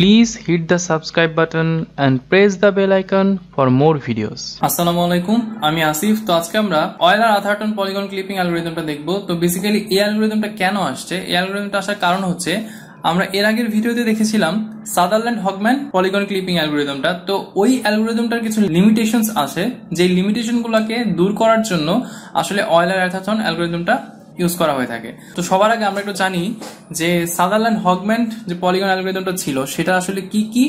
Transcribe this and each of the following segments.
Please hit the subscribe button and press the bell icon for more videos আসসালামু আলাইকুম, আমি আসিফ। তো আজকে আমরা অয়েলার আথারটন পলিগন ক্লিপিং অ্যালগোরিদমটা দেখব। তো বেসিক্যালি এই অ্যালগোরিদমটা কেন আসছে? এই অ্যালগোরিদমটা আসার কারণ হচ্ছে, আমরা এর আগের ভিডিওতে দেখেছিলাম সাদারল্যান্ড হকম্যান পলিগন ক্লিপিং অ্যালগোরিদমটা তো ওই অ্যালগোরিদমটার কিছু লিমিটেশনস আছে যে লিমিটেশনগুলোকে দূর করার জন্য আসলে অয়েলার অ্যাথাথন অ্যালগোরিদমটা ইউজ করা হয়ে থাকে। তো সবার আগে আমরা একটু জানি যে সাদারল্যান্ড হগম্যান যে পলিগন অ্যালগোরিদমটা ছিল, সেটা আসলে কি কি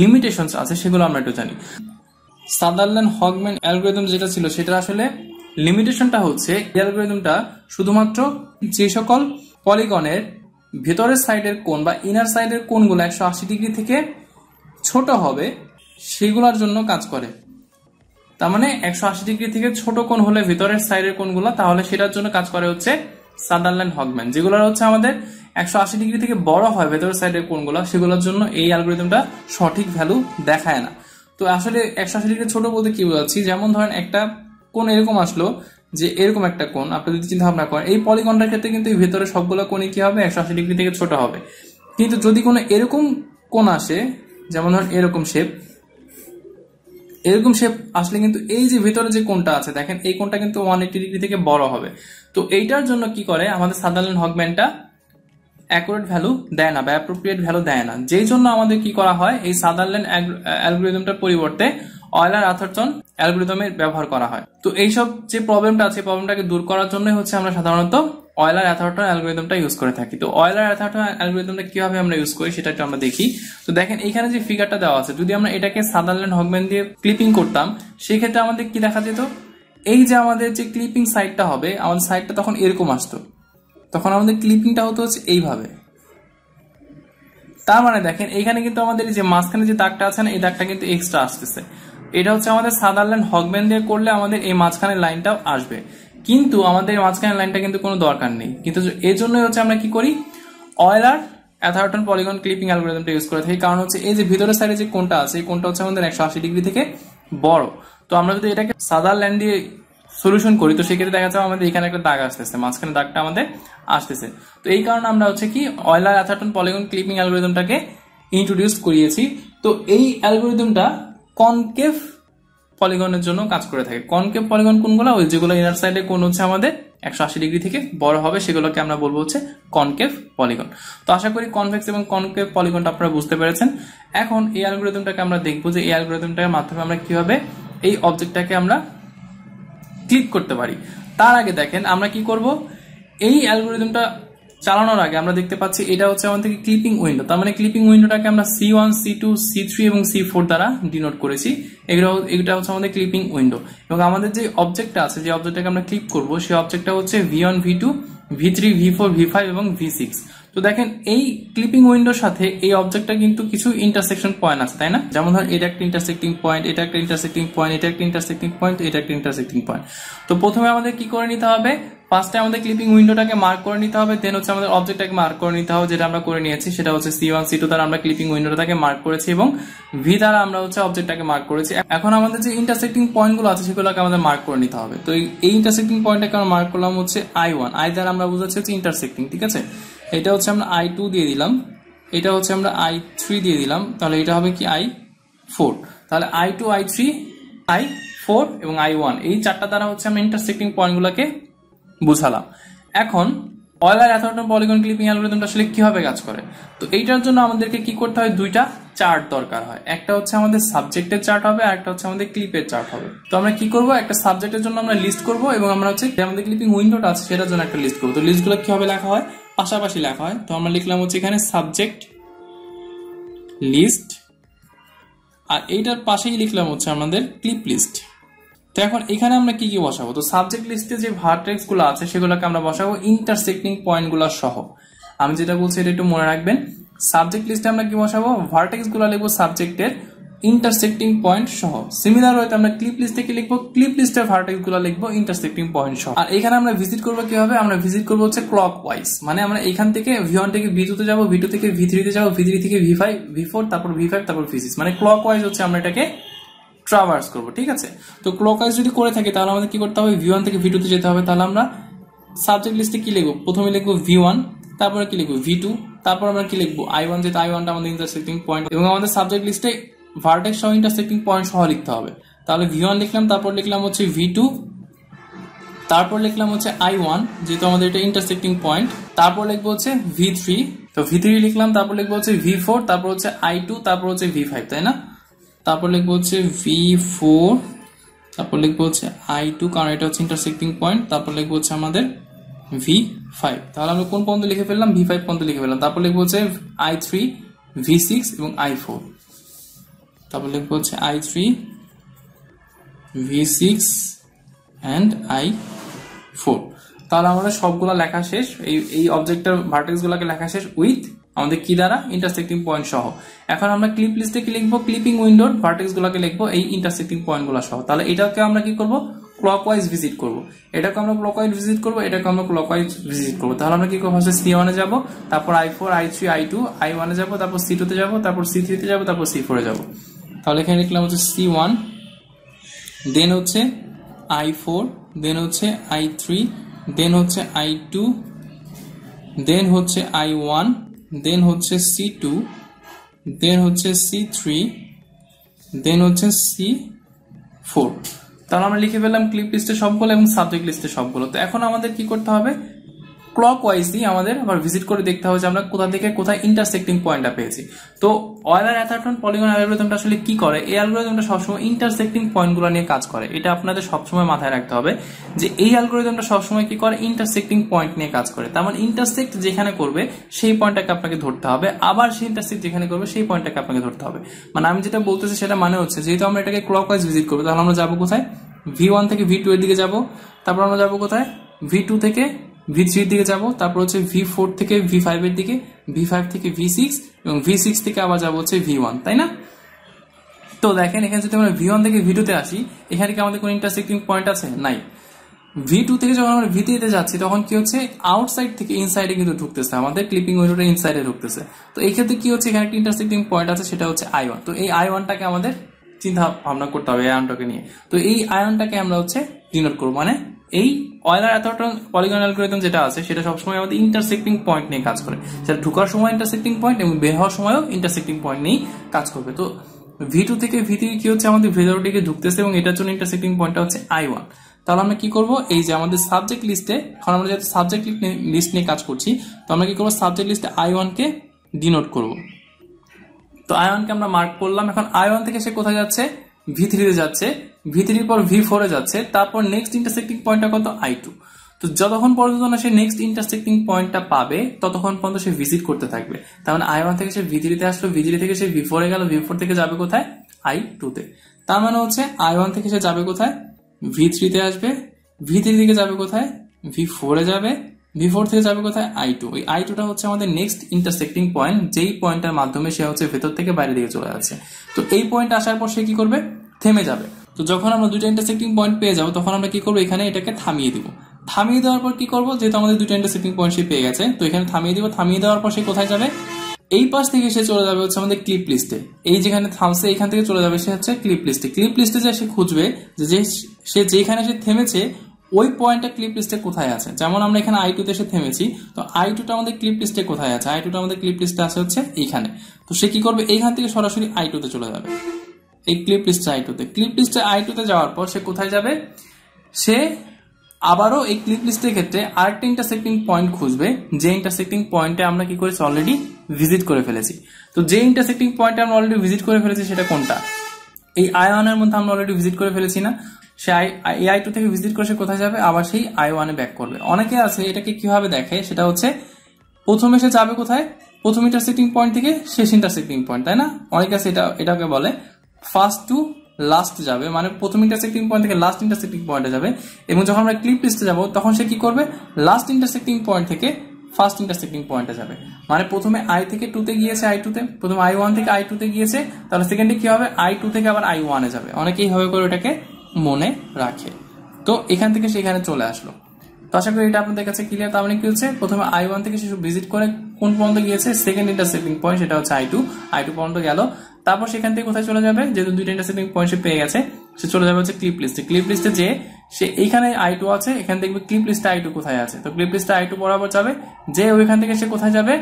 লিমিটেশনস আছে সেগুলো আমরা একটু জানি। সাদারল্যান্ড হগম্যান অ্যালগোরিদম যেটা ছিল সেটা আসলে লিমিটেশনটা হচ্ছে অ্যালগোরিদমটা শুধুমাত্র যে সকল পলিগনের ভেতরের সাইডের কোণ বা ইনার সাইডের কোণগুলো একশো আশি ডিগ্রি থেকে ছোট হবে, সেগুলোর জন্য কাজ করে। তার মানে একশো আশি ডিগ্রি থেকে ছোট কোণ হলে ভেতরের সাইডের কোণগুলো, তাহলে সেটার জন্য কাজ করে হচ্ছে সাদারল্যান্ড হগম্যান যেগুলো হচ্ছে আমাদের একশো আশি ডিগ্রি থেকে বড় হয় ভেতরের সাইডের কোণগুলো, সেগুলোর জন্য এই অ্যালগোরিদমটা সঠিক ভ্যালু দেখায় না। তো আসলে একশো আশি ডিগ্রি ছোট বলতে কি বোঝাচ্ছি? যেমন ধরেন একটা কোণ এরকম আসলো যে এরকম একটা কোণ, আপনি যদি চিন্তা ভাবনা করেন, এই পলিগনটার ক্ষেত্রে কিন্তু ভেতরে সবগুলো কোণই কি হবে? একশো আশি ডিগ্রি থেকে ছোট হবে। কিন্তু যদি কোনো এরকম কোণ আসে, যেমন ধরেন এরকম শেপ এরকম শেপ আসলে কিন্তু এই যে ভেতরে যে কোনটা আছে, দেখেন এই কোনটা কিন্তু ওয়ান এইটি ডিগ্রি থেকে বড় হবে। তো এইটার জন্য কি করে? আমাদের সাদারল্যান্ড হগম্যানটা অ্যাকুরেট ভ্যালু দেয় না বা অ্যাপ্রোপ্রিয়েট ভ্যালু দেয় না। যেই জন্য আমাদের কি করা হয়? এই সাদারল্যান্ড অ্যালগোরিদমটার পরিবর্তে অয়লার আথারটন অ্যালগোরিদমের ব্যবহার করা হয়। তো এইসব যে প্রবলেমটা আছে প্রবলেমটাকে দূর করার জন্যই হচ্ছে আমরা সাধারণত অয়েলার অ্যাথারটন অ্যালগোরিদমটা ইউজ করে থাকি। তো অয়েলার অ্যাথারটন অ্যালগোরিদমটা কীভাবে আমরা ইউজ করি সেটা একটু আমরা দেখি। তো দেখেন এখানে যে ফিগারটা দেওয়া আছে, যদি আমরা এটাকে সাদারল্যান্ড হগম্যান দিয়ে ক্লিপিং করতাম সেই ক্ষেত্রে আমাদের কি দেখা যেত? এই যে আমাদের যে ক্লিপিং সাইডটা হবে, আমাদের সাইডটা তখন এরকম আসতো। তখন আমাদের ক্লিপিংটা হতো হচ্ছে এইভাবে। তার মানে দেখেন এখানে কিন্তু আমাদের যে মাঝখানে যে দাগটা আছে না, এই দাগটা কিন্তু এক্সট্রা আসতেছে। এটা হচ্ছে আমাদের সাদারল্যান্ড হগম্যান দিয়ে করলে আমাদের এই মাঝখানের লাইনটাও আসবে। কিন্তু আমাদের এই মাঝখানের লাইনটা কিন্তু কোনো দরকার নেই। কিন্তু এর জন্যই হচ্ছে আমরা কি করি? অয়েলার অ্যাথারটন পলিগন ক্লিপিং অ্যালগোরিদমটা ইউজ করে থাকি। কারণ হচ্ছে এই যে ভিতরের সাইডে যে কোনটা আছে, এই কোনটা হচ্ছে আমাদের একশো আশি ডিগ্রি থেকে বড়। তো আমরা যদি এটাকে সাদারল্যান্ড দিয়ে সলিউশন করি, তো সেক্ষেত্রে দেখা যাবে আমাদের এখানে একটা দাগ আসতেছে, মাঝখানে দাগটা আমাদের আসতেছে। তো এই কারণে আমরা হচ্ছে কি অয়েলার অ্যাথারটন পলিগন ক্লিপিং অ্যালগোরিদমটাকে ইন্ট্রোডিউস করিয়েছি। তো এই অ্যালগোরিদমটা কনকেভ পলিগনের জন্য কাজ করে থাকে। কনকেভ পলিগন কোনগুলো? ওই যেগুলো ইনার সাইডে কোন হচ্ছে আমাদের একশো আশি ডিগ্রি থেকে বড় হবে, সেগুলোকে আমরা বলব হচ্ছে কনকেভ পলিগন। তো আশা করি কনভেক্স এবং কনকেভ পলিগনটা আপনারা বুঝতে পেরেছেন। এখন এই অ্যালগোরিদমটাকে আমরা দেখব যে এই অ্যালগোরিদমটার মাধ্যমে আমরা কীভাবে এই অবজেক্টটাকে আমরা ক্লিক করতে পারি। তার আগে দেখেন আমরা কি করব? এই অ্যালগোরিদমটা চালানোর আগে আমরা দেখতে পাচ্ছি এটা হচ্ছে আমাদের ক্লিপিং উইন্ডো তার মানে ক্লিপিং উইন্ডোটাকে আমরা C one C two C three এবং সি ফোর দ্বারা ডিনোট করেছি। এগুলো এটা হচ্ছে আমাদের ক্লিপিং উইন্ডো এবং আমাদের যে অবজেক্টটা আছে, যে অবজেক্টটাকে আমরা ক্লিক করব, সেই অবজেক্টটা হচ্ছে V one V two V three V four V five এবং ভি সিক্স তো দেখেন, এই ক্লিপিং উইন্ডোর সাথে এই অবজেক্টটা কিন্তু কিছু ইন্টারসেকশন পয়েন্ট আছে, তাই না? যেমন ধর, এটা একটা ইন্টারসেক্টিং পয়েন্ট এটা একটা ইন্টারসেক্টিং পয়েন্ট এটা একটা ইন্টারসেক্টিং পয়েন্ট এটা একটা ইন্টারসেক্টিং পয়েন্ট তো প্রথমে আমাদের কি করে নিতে হবে? ফার্স্টে আমাদের ক্লিপিং উইন্ডোটাকে মার্ক করে নিতে হবে দেন হচ্ছে আমাদের অবজেক্টটাকে মার্ক করে নিতে হবে, যেটা আমরা করে নিয়েছি, সেটা হচ্ছে সি ওয়ান সি টু দ্বারা আমরা ক্লিপিং উইন্ডোটাকে মার্ক করেছি এবং ভি দ্বারা আমরা হচ্ছে অবজেক্টটাকে মার্ক করেছি। এখন আমাদের যে ইন্টারসেক্টিং পয়েন্টগুলো আছে, সেগুলোকে আমাদের মার্ক করে নিতে হবে। তো এই ইন্টারসেক্টিং পয়েন্টটাকে আমরা মার্ক করলাম হচ্ছে আই ওয়ান আই দ্বারা আমরা বুঝাচ্ছি হচ্ছে ইন্টারসেক্টিং ঠিক আছে? এটা হচ্ছে আমরা আই টু দিয়ে দিলাম। এটা হচ্ছে আমরা আই থ্রি দিয়ে দিলাম। তাহলে এটা হবে কি? আই ফোর তাহলে I two I three I four এবং আই ওয়ান এই চারটা দ্বারা হচ্ছে আমরা ইন্টারসেক্টিং পয়েন্টগুলোকে বুঝালাম। এখন অয়েলার অ্যাথরটন পলিগন ক্লিপিং অ্যালগোরিদমটা আসলে কীভাবে কাজ করে? তো এইটার জন্য আমাদেরকে কি করতে হয়? দুইটা চার্ট দরকার হয়। একটা হচ্ছে আমাদের সাবজেক্টের চার্ট হবে আর একটা হচ্ছে আমাদের ক্লিপের চার্ট হবে। তো আমরা কি করব? একটা সাবজেক্টের জন্য আমরা লিস্ট করব এবং আমরা হচ্ছে আমাদের ক্লিপিং উইন্ডোটা আছে, সেটার জন্য একটা লিস্ট করব। তো লিস্টগুলো কীভাবে লেখা হয়? পাশাপাশি লেখা হয়। তো আমরা লিখলাম হচ্ছে এখানে সাবজেক্ট লিস্ট আর এইটার পাশেই লিখলাম হচ্ছে আমাদের ক্লিপ লিস্ট তো এখন এখানে আমরা কি কি বসাবো? তো সাবজেক্ট লিস্টে যে ভার্টেক্সগুলো আছে, সেগুলোকে আমরা বসাবো ইন্টারসেক্টিং পয়েন্টগুলো সহ। আমি যেটা বলছি এটা একটু মনে রাখবেন। সাবজেক্ট লিস্টে আমরা কি বসাবো? ভার্টেক্সগুলো লিখব সাবজেক্টের ইন্টারসেক্টিং পয়েন্ট সহ। সিমিলার হয়তো আমরা ক্লিপ লিস্ট থেকে লিখব? ক্লিপ লিস্টের ভার্টেক্সগুলো লিখব ইন্টারসেক্টিং পয়েন্ট সহ। আর এখানে আমরা ভিজিট করব কীভাবে? আমরা ভিজিট করব হচ্ছে ক্লক ওয়াইজ মানে আমরা এখান থেকে ভি ওয়ান থেকে ভি টু তে যাব ভি টু থেকে ভি থ্রি তে যাব ভি থ্রি থেকে ভি ফাইভ ভি ফোর তারপর ভি ফাইভ তারপর ভি সিক্স মানে ক্লক ওয়াইজ হচ্ছে আমরা এটাকে ট্রাভার্স করব, ঠিক আছে? তো ক্লক ওয়াইজ যদি করে থাকি, তাহলে আমাদের কি করতে হবে? ভি ওয়ান থেকে ভি টুতে যেতে হবে। তাহলে আমরা সাবজেক্ট লিস্টে কি লিখব? প্রথমে লিখব ভি ওয়ান তারপরে কি লিখব? ভি টু তারপর আমরা কি লিখব? আই ওয়ান যেহেতু আই ওয়ানটা আমাদের ইন্টারসেক্টিং পয়েন্ট এবং আমাদের সাবজেক্ট লিস্টে ভার্টেক্স সহ ইন্টারসেক্টিং পয়েন্ট সহ লিখতে হবে। তাহলে ভি ওয়ান লিখলাম, তারপর লিখলাম হচ্ছে ভি টু তারপর লিখলাম হচ্ছে আই ওয়ান যেহেতু আমাদের এটা ইন্টারসেক্টিং পয়েন্ট তারপর লিখব হচ্ছে ভি থ্রি তো ভি থ্রি লিখলাম, তারপর লিখব হচ্ছে ভি ফোর তারপর হচ্ছে আই টু তারপর হচ্ছে ভি ফাইভ তাই না? তারপর লিখব হচ্ছে ভি ফোর তারপর লিখব হচ্ছে আই টু কারণ এটা হচ্ছে ইন্টারসেক্টিং পয়েন্ট তারপর লিখব হচ্ছে আমাদের ভি ফাইভ তাহলে আমরা কোন পর্যন্ত লিখে ফেললাম? ভি ফাইভ পর্যন্ত লিখে ফেললাম। তারপর লিখব হচ্ছে আই থ্রি ভি সিক্স এবং আই ফোর তারপর লিখব হচ্ছে I three V six and I four তাহলে আমাদের সবগুলো লেখা শেষ। এই এই অবজেক্টের ভার্টেক্স গুলোকে লেখা শেষ উইথ আমাদের কি দ্বারা? ইন্টারসেক্টিং পয়েন্ট সহ। এখন আমরা ক্লিপ লিস্টে কি লিখব? ক্লিপিং উইন্ডোর ভার্টেক্স গুলোকে লিখব, এই ইন্টারসেক্টিং পয়েন্টগুলো সহ। তাহলে এটাকে আমরা কি করব? ক্লকওয়াইজ ভিজিট করব। এটাকে আমরা ক্লকওয়াইজ ভিজিট করব, এটাকে আমরা ক্লকওয়াইজ ভিজিট করব। তাহলে আমরা কি করব? ফার্স্টে সি ওয়ানে যাব, তারপর I four I three I two I ওয়ানে যাব, তারপর সি টুতে যাব, তারপর সি থ্রিতে যাব, তারপর সি ফোরে যাব। তাহলে এখানে লিখলাম হচ্ছে সি ওয়ান দেন হচ্ছে আই ফোর দেন হচ্ছে আই থ্রি দেন হচ্ছে আই টু দেন হচ্ছে আই ওয়ান দেন হচ্ছে সি টু দেন হচ্ছে সি থ্রি দেন হচ্ছে সি ফোর তাহলে আমরা লিখে ফেললাম ক্লিপ লিস্টে সবগুলো এবং সাবজেক্ট লিস্টে সবগুলো। তো এখন আমাদের কি করতে হবে? ক্লক ওয়াইজলি আমাদের আবার ভিজিট করে দেখতে হবে যে আমরা কোথা থেকে কোথায় ইন্টারসেক্টিং পয়েন্টটা পেয়েছি। তো অয়েলার অ্যাথার্টন পলিগন অ্যালগোরিদমটা আসলে কি করে? এই অ্যালগোরিদমটা সবসময় ইন্টারসেক্টিং পয়েন্টগুলো নিয়ে কাজ করে। এটা আপনাদের সবসময় মাথায় রাখতে হবে যে এই অ্যালগোরিদমটা সবসময় কি করে? ইন্টারসেক্টিং পয়েন্ট নিয়ে কাজ করে। তার মানে ইন্টারসেক্ট যেখানে করবে, সেই পয়েন্টটাকে আপনাকে ধরতে হবে। আবার সেই ইন্টারসেক্ট যেখানে করবে, সেই পয়েন্টটাকে আপনাকে ধরতে হবে। মানে আমি যেটা বলতেছি সেটা মানে হচ্ছে, যেহেতু আমরা এটাকে ক্লক ওয়াইজ ভিজিট করব, তাহলে আমরা যাব কোথায়? ভি ওয়ান থেকে ভি টু এর দিকে যাব। তারপর আমরা যাব কোথায়? ভি টু থেকে ভি থ্রির দিকে যাব, তারপর হচ্ছে ভি ফোর থেকে ভি ফাইভ এর দিকে ভি ফাইভ থেকে ভি সিক্স এবং ভি সিক্স থেকে আবার যাব হচ্ছে ভি ওয়ান তাই না? তো দেখেন, এখানে যদি আমরা ভি ওয়ান থেকে ভি টুতে আসি, এখানে কি আমাদের কোনো ইন্টারসেক্টিং পয়েন্ট আছে? নাই। ভি টু থেকে যখন আমরা ভি থ্রিতে যাচ্ছি, তখন কি হচ্ছে? আউটসাইড থেকে ইনসাইডে কিন্তু ঢুকতেছে, আমাদের ক্লিপিং উইন্ডোটা ইনসাইডে ঢুকতেছে। তো এই ক্ষেত্রে কি হচ্ছে? এখানে একটা ইন্টারসেক্টিং পয়েন্ট আছে, সেটা হচ্ছে আই ওয়ান তো এই আই ওয়ানটাকে আমাদের চিন্তা ভাবনা করতে হবে আয়নটাকে নিয়ে। তো এই আয়নটাকে আমরা হচ্ছে ডিনোট করব। মানে এই অয়েলার এতটা পলিগন অ্যালগোরিদম যেটা আছে, সেটা সবসময় আমাদের ইন্টারসেক্টিং পয়েন্ট নিয়ে কাজ করে। সেটা ঢুকার সময় ইন্টারসেক্টিং পয়েন্ট এবং বের হওয়ার সময়ও ইন্টারসেক্টিং পয়েন্ট নিয়েই কাজ করবে। তো ভি টু থেকে ভি থ্রি কি হচ্ছে? আমাদের ভেতরের দিকে ঢুকতেছে এবং এটার জন্য ইন্টারসেক্টিং পয়েন্টটা হচ্ছে আই ওয়ান তাহলে আমরা কি করব? এই যে আমাদের সাবজেক্ট লিস্টে এখন আমরা যেহেতু সাবজেক্ট লিস্ট নিয়ে কাজ করছি, তো আমরা কি করব? সাবজেক্ট লিস্টে আই ওয়ানকে ডিনোট করব। তো আই ওয়ানকে আমরা মার্ক করলাম। এখন আই ওয়ান থেকে সে কোথায় যাচ্ছে? ভি থ্রিতে যাচ্ছে। ভি থ্রির পর ভি ফোরে যাচ্ছে, তারপর নেক্সট ইন্টারসেক্টিং পয়েন্টটা কত? আই টু তো যতক্ষণ পর্যন্ত না সে নেক্সট ইন্টারসেক্টিং পয়েন্টটা পাবে, ততক্ষণ পর্যন্ত সে ভিজিট করতে থাকবে। তার মানে আই ওয়ান থেকে সে ভি আসলো ভি থেকে সে ভি ফোরে গেল ভি ফোর থেকে যাবে কোথায়? আই টুতে তার মানে হচ্ছে আই ওয়ান থেকে সে যাবে কোথায়? ভি থ্রিতে আসবে ভি থ্রি থেকে যাবে কোথায়? ভি ফোরে যাবে ভি ফোর থেকে যাবে কোথায়? আই টু ওই আই টুটা হচ্ছে আমাদের নেক্সট ইন্টারসেক্টিং পয়েন্ট যেই পয়েন্টের মাধ্যমে সে হচ্ছে ভেতর থেকে বাইরে দিকে চলে যাচ্ছে। তো এই পয়েন্ট আসার পর সে কি করবে? থেমে যাবে। তো যখন আমরা দুইটা ইন্টারসেক্টিং পয়েন্ট পেয়ে যাব, তখন আমরা কি করব? এখানে এটাকে থামিয়ে দিব। থামিয়ে দেওয়ার পর কি করব? যেহেতু আমাদের দুইটা ইন্টারসেক্টিং পয়েন্ট সে পেয়ে গেছে, তো এখানে থামিয়ে দিব। থামিয়ে দেওয়ার পর সে কোথায় যাবে? এই পাশ থেকে সে চলে যাবে হচ্ছে আমাদের ক্লিপ লিস্টে এই যেখানে থামছে, এখান থেকে চলে যাবে সে হচ্ছে ক্লিপ লিস্টে ক্লিপ লিস্টে যে সে খুঁজবে, যে সে যেখানে সে থেমেছে, ওই পয়েন্টটা ক্লিপ লিস্টে কোথায় আছে? যেমন আমরা এখানে আই টুতে এসে থেমেছি, তো আই টুটা আমাদের ক্লিপ লিস্টে কোথায় আছে? আই টুটা আমাদের ক্লিপ লিস্টে আছে হচ্ছে এইখানে। তো সে কি করবে? এইখান থেকে সরাসরি আই টুতে চলে যাবে। এই ক্লিপ লিস্টে আই টুতে ক্লিপ লিস্টে আই টুতে যাওয়ার পর সে কোথায় যাবে? সে আবারও এই ক্লিপ লিস্টের ক্ষেত্রে আরেকটা ইন্টারসেক্টিং পয়েন্ট খুঁজবে। যে ইন্টারসেক্টিং পয়েন্টে আমরা কি করেছি? অলরেডি ভিজিট করে ফেলেছি। তো যে ইন্টারসেক্টিং পয়েন্টে আমরা অলরেডি ভিজিট করে ফেলেছি সেটা কোনটা? এই আই ওয়ানের মধ্যে আমরা অলরেডি ভিজিট করে ফেলেছি না। সে আই, এই আই টু থেকে ভিজিট করে সে কোথায় যাবে? আবার সেই আই ওয়ানে ব্যাক করবে। অনেকে আছে এটাকে কীভাবে দেখে? সেটা হচ্ছে প্রথমে সে যাবে কোথায়? প্রথম ইন্টারসেক্টিং পয়েন্ট থেকে শেষ ইন্টারসেক্টিং পয়েন্ট তাই না? অনেকে আছে এটা, এটাকে বলে ফার্স্ট টু লাস্ট যাবে মানে প্রথম ইন্টারসেক্টিং পয়েন্ট থেকে লাস্ট ইন্টারসেক্টিং পয়েন্টে যাবে। এবং যখন আমরা ক্লিপ লিস্টে যাব, তখন সে কি করবে? লাস্ট ইন্টারসেক্টিং পয়েন্ট থেকে ফার্স্ট ইন্টারসেক্টিং পয়েন্টে যাবে। মানে প্রথমে আই থেকে টুতে গিয়েছে আই টুতে প্রথমে আই ওয়ান থেকে আই টুতে গিয়েছে, তাহলে সেকেন্ডে কি হবে? আই টু থেকে আবার আই ওয়ানে যাবে। অনেকেই হবে করে ওটাকে মনে রাখে। তো এখান থেকে সেখানে চলে আসলো। তো আশা করি এটা আপনাদের কাছে ক্লিয়ার তার মানে কি হচ্ছে? প্রথমে আই ওয়ান থেকে সে ভিজিট করে কোন পর্যন্ত গিয়েছে? সেকেন্ড ইন্টারসেক্টিং পয়েন্ট সেটা হচ্ছে আই টু আই টু পর্যন্ত গেল। তারপর সেখান থেকে কোথায় চলে যাবে? যেহেতু দুইটা ইন্টারসেক্টিং পয়েন্ট সে পেয়ে গেছে, সে চলে যাবে হচ্ছে ক্লিপ লিস্টে ক্লিপ লিস্টে যে সে এইখানে আই টু আছে, এখানে দেখবে ক্লিপ লিস্টে আই টু কোথায় আছে। তো ক্লিপ লিস্টে আই টু বরাবর যাবে, যে ওইখান থেকে সে কোথায় যাবে?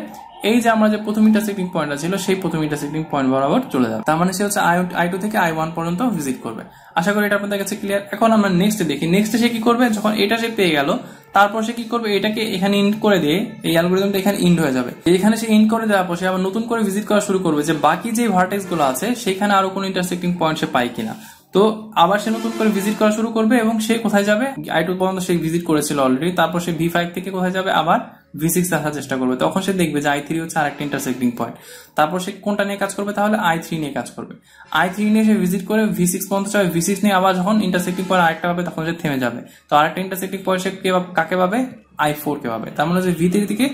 এই যে আমরা যে প্রথম ইন্টারসেক্টিং পয়েন্টটা ছিল, সেই প্রথম ইন্টারসেক্টিং পয়েন্ট বরাবর চলে যাবে। তার মানে সে হচ্ছে আই আই টু থেকে আই ওয়ান পর্যন্ত ভিজিট করবে। আশা করি এটা আপনাদের কাছে ক্লিয়ার এখন আমরা নেক্সট দেখি। নেক্সট সে কি করবে? যখন এটা সে পেয়ে গেল তারপর সে কি করবে? এটাকে এখানে ইন্ড করে দিয়ে এই অ্যালগোরিদমটা এখানে ইন্ড হয়ে যাবে। এখানে সে ইন্ড করে দেওয়ার পর সে আবার নতুন করে ভিজিট করা শুরু করবে যে বাকি যে ভার্টেক্সগুলো আছে, সেখানে আরও কোনো ইন্টারসেক্টিং পয়েন্ট সে পায় কিনা। তো আবার সে নতুন করে ভিজিট করা শুরু করবে এবং সে কোথায় যাবে? আই টু পর্যন্ত সে ভিজিট করেছিল অলরেডি তারপর সে ভি ফাইভ থেকে কোথায় যাবে? আবার ভি সিক্স আসার চেষ্টা করবে। তখন সে দেখবে যে আই থ্রি হচ্ছে আরেকটা ইন্টারসেক্টিং পয়েন্ট তারপর সে কোনটা নিয়ে কাজ করবে? তাহলে আই থ্রি নিয়ে কাজ করবে। আই থ্রি নিয়ে সে ভিজিট করে ভি সিক্স পর্যন্ত যাবে। ভি নিয়ে আবার যখন ইন্টারসেক্টিং পয়েন্ট আরেকটা পাবে, তখন সে থেমে যাবে। তো আরেকটা ইন্টারসেক্টিং পয়েন্ট সে কে কাকে পাবে? আই ফোর কে পাবে। তার মানে যে ভি থ্রি থেকে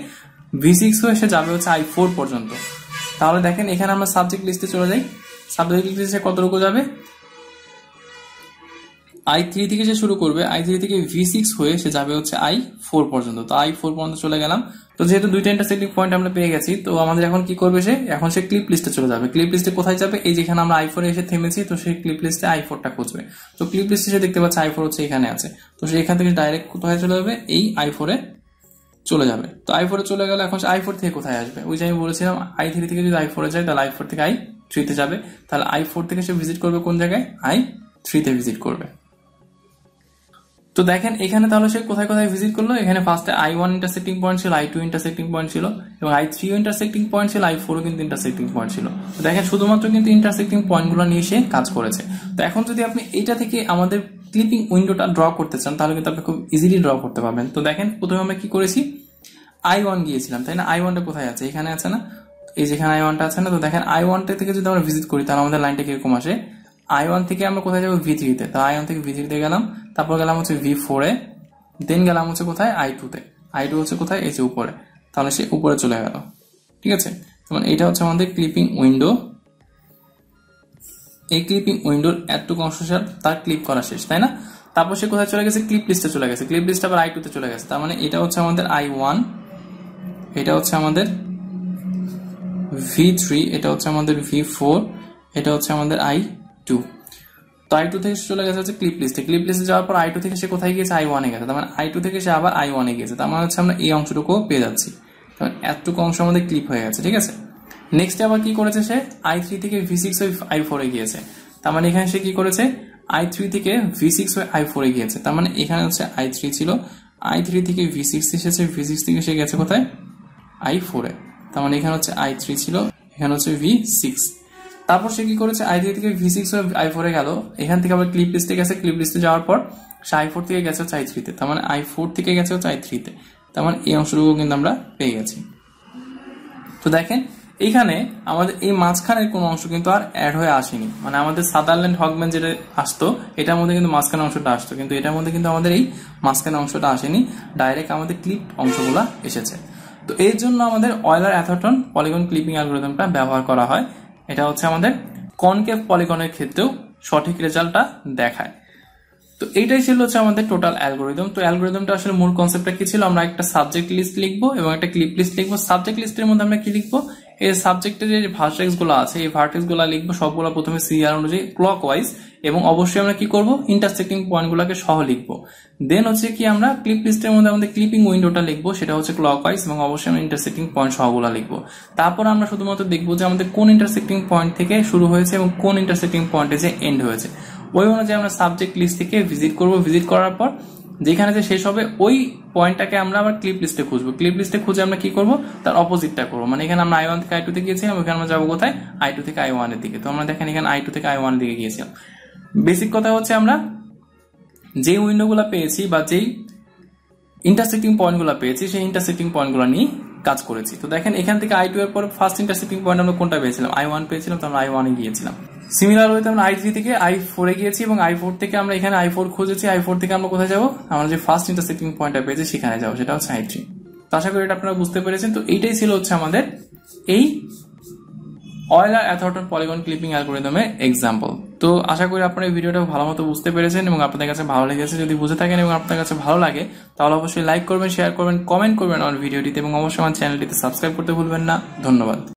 ভি হয়ে সে যাবে হচ্ছে আই ফোর পর্যন্ত। তাহলে দেখেন এখানে আমরা সাবজেক্ট লিস্টে চলে যাই। সাবজেক্ট লিস্টে কতটুকু যাবে? আই থ্রি থেকে সে শুরু করবে আই থ্রি থেকে ভি সিক্স হয়ে সে যাবে হচ্ছে আই ফোর পর্যন্ত তো আই ফোর পর্যন্ত চলে গেলাম তো যেহেতু দুইটা ইন্টারসেক্টিং পয়েন্ট আমরা পেয়ে গেছি তো আমাদের এখন কি করবে সে এখন সে ক্লিপ লিস্টে চলে যাবে ক্লিপ লিস্টে কোথায় যাবে এই যেখানে আমরা আই ফোরে এসে থেমেছি তো সেই ক্লিপ লিস্টে আই ফোরটা খুঁজবে তো ক্লিপ লিস্টে সে দেখতে পাচ্ছে আই ফোর হচ্ছে এখানে আছে তো সে এখান থেকে ডাইরেক্ট কোথায় চলে যাবে এই আই ফোরে চলে যাবে তো আই ফোরে চলে গেলে এখন আই ফোর থেকে কোথায় আসবে ওই যে আমি বলেছিলাম আই থ্রি থেকে যদি আই ফোরে যায় তাহলে আই ফোর থেকে আই থ্রিতে যাবে তাহলে আই ফোর থেকে সে ভিজিট করবে কোন জায়গায় আই থ্রিতে ভিজিট করবে তো দেখেন, এখানে তাহলে সে কোথায় কোথায় ভিজিট করল? এখানে ফার্স্টে আই ওয়ান ইন্টারসেক্টিং পয়েন্ট ছিল আই টু ইন্টারসেক্টিং পয়েন্ট ছিল, এবং আই থ্রি ইন্টারসেক্টিং পয়েন্ট ছিল আই ফোরও কিন্তু ইন্টারসেক্টিং পয়েন্ট ছিল। দেখেন, শুধুমাত্র কিন্তু ইন্টারসেক্টিং পয়েন্টগুলো নিয়ে সে কাজ করেছে। তো এখন যদি আপনি এইটা থেকে আমাদের ক্লিপিং উইন্ডোটা ড্র করতে চান, তাহলে কিন্তু আপনি খুব ইজিলি ড্র করতে পারবেন। তো দেখেন, প্রথমে আমরা কি করেছি? আই ওয়ান গিয়েছিলাম, তাই না? আই ওয়ানটা কোথায় আছে? এখানে আছে না? এই যেখানে আই ওয়ানটা আছে না, তো দেখেন আই ওয়ানটা থেকে যদি আমরা ভিজিট করি, তাহলে আমাদের লাইনটা কীরকম আসে? আই ওয়ান থেকে আমরা কোথায় যাব? ভি থ্রিতে তো। আই ওয়ান থেকে ভি থ্রিতে গেলাম। তারপর গেলাম হচ্ছে ভি ফোরে দেন গেলাম হচ্ছে কোথায়? আই টুতে আই টু হচ্ছে কোথায়? এই যে উপরে। তাহলে সে উপরে চলে গেল। ঠিক আছে? যেমন এটা হচ্ছে আমাদের ক্লিপিং উইন্ডো এই ক্লিপিং উইন্ডোর এতটুকু অংশ তার ক্লিপ করা শেষ, তাই না? তারপর সে কোথায় চলে গেছে? ক্লিপ লিস্টে চলে গেছে। ক্লিপ লিস্ট আবার আই টুতে চলে গেছে। তার মানে এটা হচ্ছে আমাদের আই ওয়ান এটা হচ্ছে আমাদের ভি থ্রি এটা হচ্ছে আমাদের ভি ফোর এটা হচ্ছে আমাদের আই টু তো আই টু থেকে চলে গেছে হচ্ছে ক্লিপ লিস্টে ক্লিপ লিস্টে যাওয়ার পর আই টু থেকে সে কোথায় গিয়েছে? আই ওয়ানে গেছে। তার মানে আই টু থেকে সে আবার আই ওয়ানে গিয়েছে। তার মানে হচ্ছে আমরা এই অংশটুকু পেয়ে যাচ্ছি। কারণ এতটুকু অংশ আমাদের ক্লিপ হয়ে গেছে, ঠিক আছে? নেক্সট আবার কি করেছে সে? আই থ্রি থেকে ভি সিক্স হয়ে আই ফোরে গিয়েছে। তার মানে এখানে সে কি করেছে? আই থ্রি থেকে ভি সিক্স হয়ে আই ফোরে গিয়েছে। তার মানে এখানে হচ্ছে আই থ্রি ছিল। আই থ্রি থেকে ভি সিক্স এসেছে। ভি সিক্স থেকে সে গেছে কোথায়? আই ফোরে তার মানে এখানে হচ্ছে আই থ্রি ছিল। এখানে হচ্ছে ভি সিক্স তারপর সে কি করেছে? আই থেকে ভি সিক্স হয়ে আই ফোরে গেল। এখান থেকে আবার ক্লিপ লিস্টে গেছে। ক্লিপ লিস্টে যাওয়ার পর সে আই ফোর থেকে গেছে হচ্ছে আই থ্রিতে তার মানে আই ফোর থেকে গেছে হচ্ছে আই থ্রিতে তার মানে এই অংশটুকু কিন্তু আমরা পেয়ে গেছি। তো দেখেন এইখানে আমাদের এই মাঝখানের কোনো অংশ কিন্তু আর অ্যাড হয়ে আসেনি। মানে আমাদের সাদারল্যান্ড হকম্যান যেটা আসতো, এটার মধ্যে কিন্তু মাঝখানে অংশটা আসতো। কিন্তু এটার মধ্যে কিন্তু আমাদের এই মাঝখানে অংশটা আসেনি। ডাইরেক্ট আমাদের ক্লিপ অংশগুলো এসেছে। তো এর জন্য আমাদের অয়েলার অ্যাথটন পলিগন ক্লিপিং অ্যালগোরিদমটা ব্যবহার করা হয়। এটা হচ্ছে আমাদের কনকেভ পলিগনের ক্ষেত্রেও সঠিক রেজাল্টটা দেখায়। তো এইটাই ছিল হচ্ছে আমাদের টোটাল অ্যালগোরিদম তো অ্যালগোরিদমটা আসলে মূল কনসেপ্টটা কি ছিল? আমরা একটা সাবজেক্ট লিস্ট লিখব এবং একটা ক্লিপ লিস্ট লিখব। সাবজেক্ট লিস্টের মধ্যে আমরা কি লিখব? এই সাবজেক্টের যে ভার্টেক্সগুলো আছে, এই ভার্টেক্সগুলো লিখব, সবগুলো প্রথমে সিরিয়াল অনুযায়ী ক্লক ওয়াইজ এবং অবশ্যই আমরা কি করব? ইন্টারসেক্টিং পয়েন্ট গুলোকে সহ লিখব। দেন হচ্ছে কি আমরা ক্লিপ লিস্টের মধ্যে আমাদের ক্লিপিং উইন্ডোটা লিখব, সেটা হচ্ছে ক্লক ওয়াইজ এবং অবশ্যই আমরা ইন্টারসেক্টিং পয়েন্ট সহগুলো লিখব। তারপর আমরা শুধুমাত্র দেখব যে আমাদের কোন ইন্টারসেক্টিং পয়েন্ট থেকে শুরু হয়েছে এবং কোন ইন্টারসেক্টিং পয়েন্টে যে এন্ড হয়েছে। ওই অনুযায়ী আমরা সাবজেক্ট লিস্ট থেকে ভিজিট করব। ভিজিট করার পর যেখানে যে শেষ হবে, ওই পয়েন্টটাকে আমরা আবার ক্লিপ লিস্টে খুঁজবো। ক্লিপ লিস্টে খুঁজে আমরা কি করব? তার অপোজিটটা করব। মানে এখানে আমরা আই ওয়ান থেকে আই টু তে গিয়েছিলাম ওখানে আমরা যাব কোথায়? আই টু থেকে আই ওয়ানের দিকে। তো আমরা দেখেন এখানে আই টু থেকে আই ওয়ানের দিকে গিয়েছিলাম। বেসিক কথা হচ্ছে আমরা যে উইন্ডোগুলো পেয়েছি বা যেই ইন্টারসেক্টিং পয়েন্টগুলো পেয়েছি, সেই ইন্টারসেক্টিং পয়েন্টগুলো নিয়ে কাজ করেছি। তো দেখেন এখান থেকে আই টু এর পর ফার্স্ট ইন্টারসেক্টিং পয়েন্ট আমরা কোনটা পেয়েছিলাম? আই ওয়ান পেয়েছিলাম, তো আমরা আই ওয়ানে গিয়েছিলাম। সিমিলার ওয়েতে আমরা আই থ্রি থেকে আই ফোরে গিয়েছি এবং আই ফোর থেকে আমরা এখানে আই ফোর খুঁজেছি। আই ফোর থেকে আমরা কোথায় যাব? আমরা যে ফার্স্ট ইন্টারসেক্টিং পয়েন্টটা পেয়েছি, সেখানে যাব। সেটা হচ্ছে আই থ্রি তো আশা করি এটা আপনারা বুঝতে পেরেছেন। তো এইটাই ছিল হচ্ছে আমাদের এই অয়েলার অ্যাথর্টন পলিগন ক্লিপিং অ্যালগোরিদমের এক্সাম্পল তো আশা করি আপনারা এই ভিডিওটা ভালো মতো বুঝতে পেরেছেন এবং আপনাদের কাছে ভালো লেগেছে। যদি বুঝে থাকেন এবং আপনার কাছে ভালো লাগে, তাহলে অবশ্যই লাইক করবেন শেয়ার করবেন কমেন্ট করবেন আমার ভিডিওটিতে এবং অবশ্যই আমার চ্যানেলটিতে সাবস্ক্রাইব করতে ভুলবেন না। ধন্যবাদ।